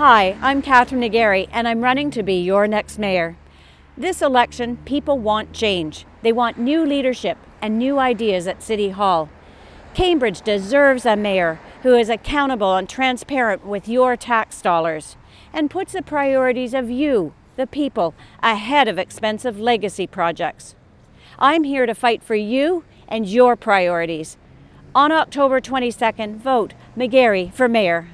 Hi, I'm Kathryn McGarry, and I'm running to be your next mayor. This election, people want change. They want new leadership and new ideas at City Hall. Cambridge deserves a mayor who is accountable and transparent with your tax dollars and puts the priorities of you, the people, ahead of expensive legacy projects. I'm here to fight for you and your priorities. On October 22nd, vote McGarry for mayor.